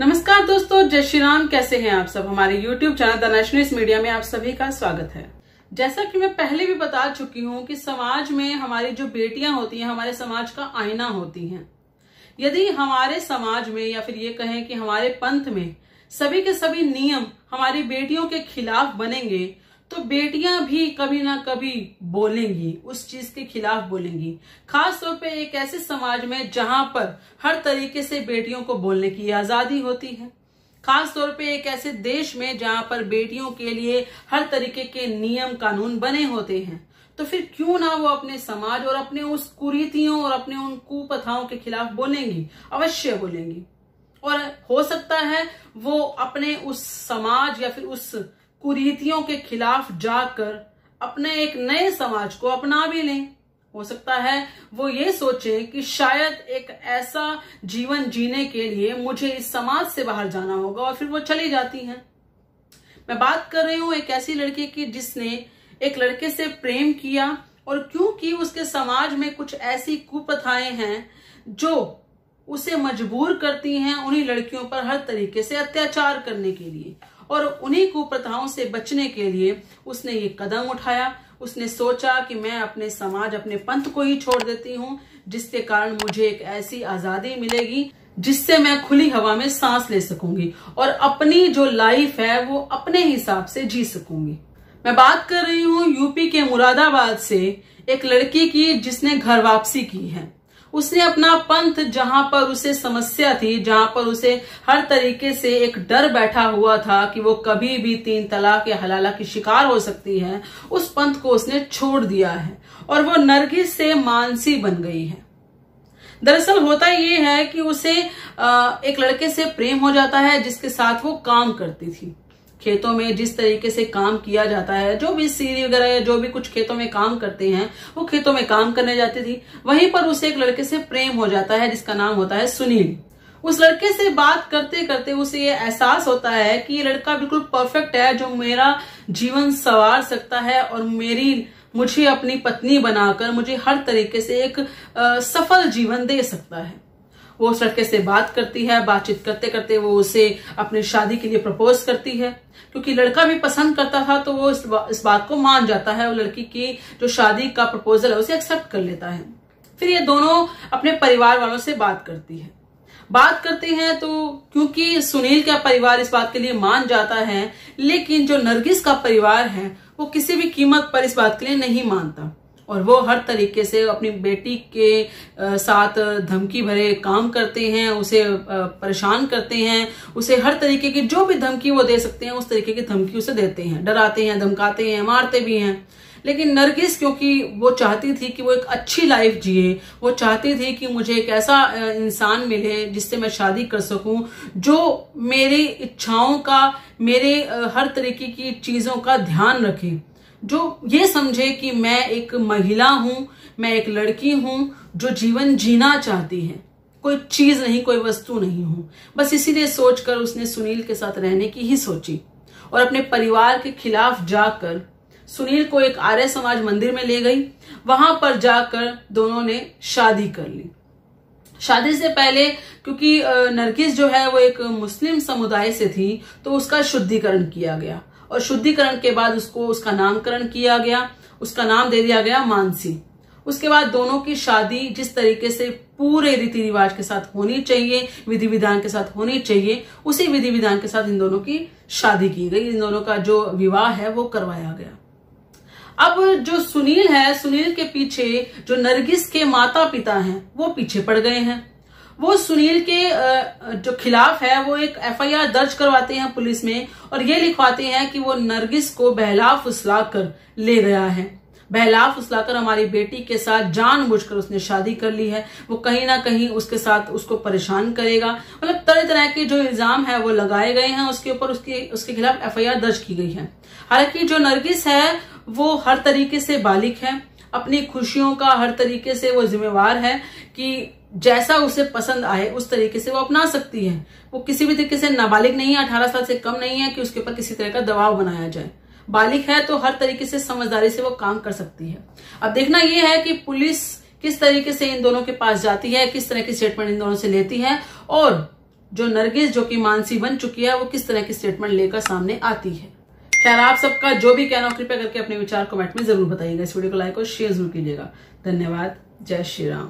नमस्कार दोस्तों, जय श्री राम। कैसे हैं आप सब? हमारे YouTube channel the nationalist media में आप सभी का स्वागत है। जैसा कि मैं पहले भी बता चुकी हूँ कि समाज में हमारी जो बेटियाँ होती हैं, हमारे समाज का आईना होती हैं। यदि हमारे समाज में या फिर ये कहें कि हमारे पंथ में सभी के सभी नियम हमारी बेटियों के खिलाफ बनेंगे तो बेटियाँ भी कभी ना कभी बोलेंगी, उस चीज़ के खिलाफ बोलेंगी। खास तौर पे एक ऐसे समाज में जहाँ पर हर तरीके से बेटियों को बोलने की आज़ादी होती है। खास तौर पे एक ऐसे देश में जहाँ पर बेटियों के लिए हर तरीके के नियम कानून बने होते हैं। तो फिर क्यों ना वो अपने समाज और अपने उस कुरीतियों और अपने उन कुप्रथाओं के खिलाफ बोलेंगी, अवश्य बोलेंगी। और हो सकता है वो अपने उस समाज या फिर उस कुरीतियों के खिलाफ जाकर अपने एक नए समाज को अपना भी लें। हो सकता है वो ये सोचे कि शायद एक ऐसा जीवन जीने के लिए मुझे इस समाज से बाहर जाना होगा और फिर वो चली जाती हैं। मैं बात कर रही हूँ एक ऐसी लड़की की जिसने एक लड़के से प्रेम किया और क्योंकि उसके समाज में कुछ ऐसी कुप्रथाएँ हैं जो उसे मजबूर करती हैं उन्हीं लड़कियों पर हर तरीके से अत्याचार करने के लिए। और उन्हीं कुप्रथाओं से बचने के लिए उसने ये कदम उठाया। उसने सोचा कि मैं अपने समाज, अपने पंथ को ही छोड़ देती हूँ, जिसके कारण मुझे एक ऐसी आज़ादी मिलेगी, जिससे मैं खुली हवा में सांस ले सकूँगी और अपनी जो लाइफ है वो अपने हिसाब से जी सकूँगी। मैं बात कर रही हूँ यूपी के मुरादाबाद से एक लड़की की जिसने घर वापसी की है। उसने अपना पंथ जहाँ पर उसे समस्या थी, जहाँ पर उसे हर तरीके से एक डर बैठा हुआ था कि वो कभी भी तीन तलाक या हलाला की शिकार हो सकती है, उस पंथ को उसने छोड़ दिया है और वो नरगिस से मानसी बन गई है। दरअसल होता ये है कि उसे एक लड़के से प्रेम हो जाता है जिसके साथ वो काम करती थी। खेतों में जिस तरीके से काम किया जाता है जो भी सीरी वगैरह या जो भी कुछ खेतों में काम करते हैं वो खेतों में काम करने जाती थी। वहीं पर उसे एक लड़के से प्रेम हो जाता है जिसका नाम होता है सुनील। उस लड़के से बात करते करते उसे ये एहसास होता है कि ये लड़का बिल्कुल परफेक्ट है जो मेरा जीवन संवार सकता है और मेरी मुझे अपनी पत्नी बनाकर मुझे हर तरीके से एक आ, सफल जीवन दे सकता है। वो उस लड़के से बात करती है बातचीत करते करते वो उसे अपनी शादी के लिए प्रपोज करती है। क्योंकि लड़का भी पसंद करता था तो वो इस, बा, इस बात को मान जाता है वो लड़की की जो शादी का प्रपोजल है उसे एक्सेप्ट कर लेता है। फिर ये दोनों अपने परिवार वालों से बात करती है। बात करते हैं तो क्योंकि सुनील का परिवार इस बात के लिए मान जाता है लेकिन जो नरगिस का परिवार है वो किसी भी कीमत पर इस बात के लिए नहीं मानता। और वो हर तरीके से अपनी बेटी के साथ धमकी भरे काम करते हैं, उसे परेशान करते हैं, उसे हर तरीके की जो भी धमकी वो दे सकते हैं, उस तरीके की धमकी उसे देते हैं। डराते हैं, धमकाते हैं, मारते भी हैं। लेकिन नरगिस, क्योंकि वो चाहती थी कि वो एक अच्छी लाइफ जिए, वो चाहती थी कि मुझे एक ऐसा इंसान मिले जिससे मैं शादी कर सकूँ, जो मेरी इच्छाओं का, मेरे हर तरीके की चीज़ों का ध्यान रखे। जो ये समझे कि मैं एक महिला हूँ, मैं एक लड़की हूँ, जो जीवन जीना चाहती है। कोई चीज़ नहीं, कोई वस्तु नहीं हूँ। बस इसीलिए सोचकर उसने सुनील के साथ रहने की ही सोची और अपने परिवार के खिलाफ जाकर सुनील को एक आर्य समाज मंदिर में ले गई। वहाँ पर जाकर दोनों ने शादी कर ली। शादी से पहले, क्योंकि नरगिस जो है वो एक मुस्लिम समुदाय से थी तो उसका शुद्धिकरण किया गया। और शुद्धिकरण के बाद उसको, उसका नामकरण किया गया, उसका नाम दे दिया गया मानसी। उसके बाद दोनों की शादी जिस तरीके से पूरे रीति रिवाज के साथ होनी चाहिए, विधि विधान के साथ होनी चाहिए, उसी विधि विधान के साथ इन दोनों की शादी की गई, इन दोनों का जो विवाह है वो करवाया गया। अब जो सुनील है, सुनील के पीछे जो नरगिस के माता पिता हैं, वो पीछे पड़ गए हैं। वो सुनील के जो खिलाफ है, वो एक एफआईआर दर्ज करवाते हैं पुलिस में और ये लिखवाते हैं कि वो नरगिस को बहला फुसला कर ले गया है। बहला फुसलाकर हमारी बेटी के साथ जानबूझकर उसने शादी कर ली है। वो कहीं ना कहीं उसके साथ उसको परेशान करेगा। मतलब तरह तरह के जो इल्ज़ाम है वो लगाए गए हैं उसके ऊपर, उसके उसके खिलाफ एफआईआर दर्ज की गई है। हालाँकि जो नरगिस है, वो हर तरीके से बालिक है। अपनी खुशियों का हर तरीके से वो जिम्मेवार है कि जैसा उसे पसंद आए, उस तरीके से वो अपना सकती है। वो किसी भी तरीके से नाबालिग नहीं है, अठारह साल से कम नहीं है कि उसके ऊपर किसी तरह का दबाव बनाया जाए। बालिक है तो हर तरीके से समझदारी से वो काम कर सकती है। अब देखना यह है कि पुलिस किस तरीके से इन दोनों के पास जाती है, किस तरह की स्टेटमेंट इन दोनों से लेती है, और जो नरगिस, जो कि मानसी बन चुकी है, वो किस तरह की स्टेटमेंट लेकर सामने आती है। खैर, आप सबका जो भी कहना कृपया करके अपने विचार कमेंट में ज़रूर बताइएगा। इस वीडियो को लाइक और शेयर ज़रूर कीजिएगा। धन्यवाद। जय श्री राम।